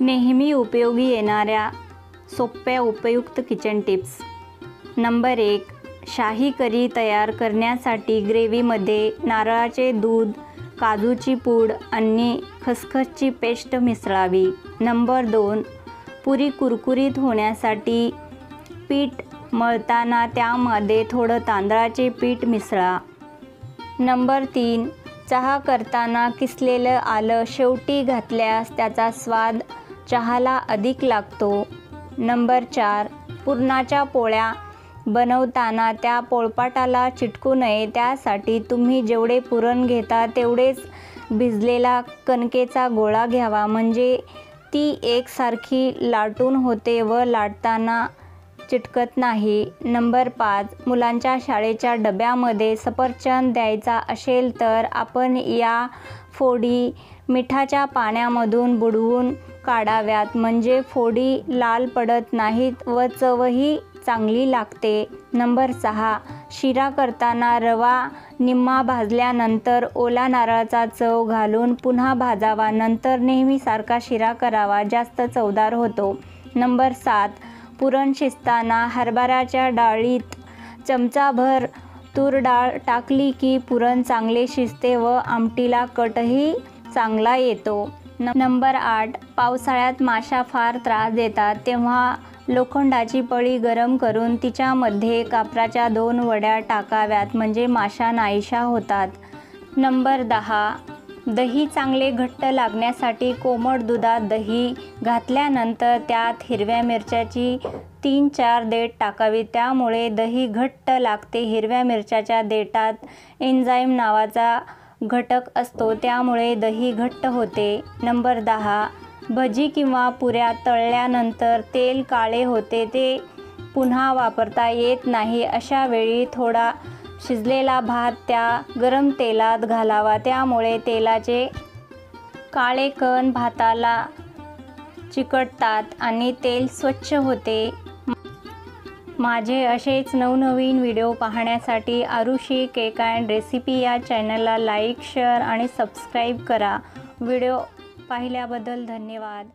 नेहमी उपयोगी येणाऱ्या सोप्या उपयुक्त किचन टिप्स नंबर एक शाही करी तयार करण्यासाठी ग्रेव्हीमध्ये नारळाचे दूध काजूची पूड आणि खसखसची पेस्ट मिसळावी. नंबर दोन पुरी कुरकुरीत होण्यासाठी पीठ मळताना त्यामध्ये थोडं तांदळाचे पीठ मिसळा. नंबर तीन चहा करताना किसलेलं आलं शेवटी घातल्यास त्याचा स्वाद चहाला अधिक लागतो. नंबर चार पुरणाच्या पोळ्या बनवताना त्या पोळपाटाला चिटकू नये. त्यासाठी तुम्ही जेवढे पुरण घेता तेवढेच भिजलेला कणकेचा गोळा घ्यावा. म्हणजे ती एकसारखी लाटून होते व लाटताना चिटकत नाही. नंबर पाच मुलांच्या शाळेच्या डब्यामध्ये सफरचंद द्यायचा असेल तर आपण या फोडी मिठाच्या पाण्यामधून बुडवून काढाव्यात. म्हणजे फोडी लाल पडत नाहीत व चवही चांगली लागते. नंबर सहा. शिरा करताना रवा निम्मा भाजल्यानंतर ओला नारळाचा चव घालून पुन्हा भाजावा. नंतर नेहमीसारखा शिरा करावा. जास्त चवदार होतो. नंबर सात. पुरण शिजताना हरभऱ्याच्या डाळीत चमचाभर तूर डाळ टाकली की पुरण चांगले शिजते व आमटीला कटही चांगला येतो. नंबर आठ पावसाळ्यात माशा फार त्रास देतात तेव्हा लोखंडाची पळी गरम करून तिच्यामध्ये कापराच्या दोन वड्या टाकाव्यात म्हणजे माशा नाहीशा होतात. नंबर दहा दही चांगले घट्ट लागण्यासाठी कोमट दुधात दही घातल्यानंतर त्यात हिरव्या मिरच्याची तीन चार देठ टाकावी त्यामुळे दही घट्ट लागते हिरव्या मिरच्याच्या देठात एन्झाईम नावाचा घटक असतो त्यामुळे दही घट्ट होते. नंबर दहा भजी किंवा पुऱ्या तळल्यानंतर तेल काळे होते ते पुन्हा वापरता येत नाही. अशा वेळी थोडा शिजलेला भात त्या गरम तेलात घालावा. त्यामुळे तेलाचे काळे कण भाताला चिकटतात आणि तेल स्वच्छ होते. माझे असेच नवनवीन व्हिडिओ पाहण्यासाठी आरुषी केक अँड रेसिपी या चॅनलला लाईक शेअर आणि सबस्क्राईब करा. व्हिडिओ पाहिल्याबद्दल धन्यवाद.